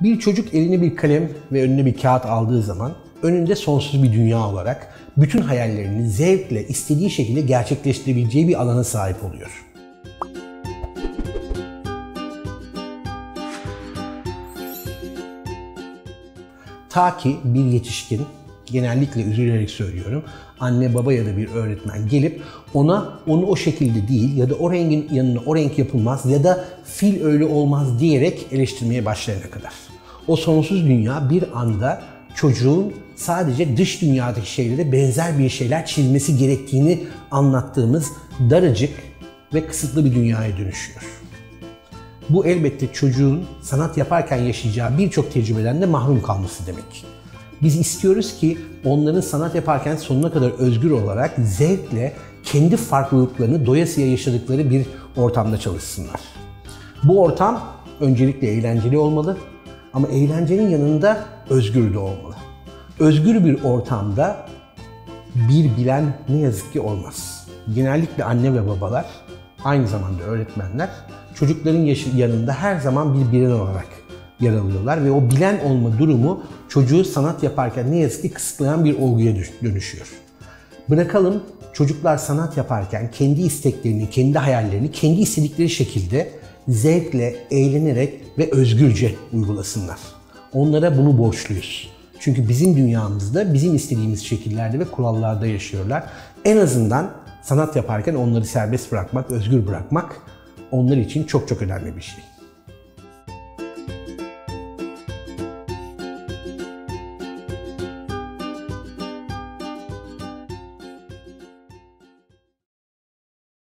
Bir çocuk eline bir kalem ve önüne bir kağıt aldığı zaman önünde sonsuz bir dünya olarak bütün hayallerini zevkle istediği şekilde gerçekleştirebileceği bir alana sahip oluyor. Ta ki bir yetişkin, genellikle üzülerek söylüyorum, anne baba ya da bir öğretmen gelip ona onu o şekilde değil ya da o rengin yanına o renk yapılmaz ya da fil öyle olmaz diyerek eleştirmeye başlayana kadar. O sonsuz dünya bir anda çocuğun sadece dış dünyadaki şeylere benzer bir şeyler çizmesi gerektiğini anlattığımız daracık ve kısıtlı bir dünyaya dönüşüyor. Bu elbette çocuğun sanat yaparken yaşayacağı birçok tecrübeden de mahrum kalması demek. Biz istiyoruz ki onların sanat yaparken sonuna kadar özgür olarak zevkle kendi farklılıklarını doyasıya yaşadıkları bir ortamda çalışsınlar. Bu ortam öncelikle eğlenceli olmalı ama eğlencenin yanında özgür de olmalı. Özgür bir ortamda bir bilen ne yazık ki olmaz. Genellikle anne ve babalar, aynı zamanda öğretmenler çocukların yanında her zaman bir bilen olarak yer alıyorlar ve o bilen olma durumu çocuğu sanat yaparken ne yazık ki kısıtlayan bir olguya dönüşüyor. Bırakalım çocuklar sanat yaparken kendi isteklerini, kendi hayallerini kendi istedikleri şekilde zevkle, eğlenerek ve özgürce uygulasınlar. Onlara bunu borçluyuz. Çünkü bizim dünyamızda bizim istediğimiz şekillerde ve kurallarda yaşıyorlar. En azından sanat yaparken onları serbest bırakmak, özgür bırakmak onlar için çok çok önemli bir şey.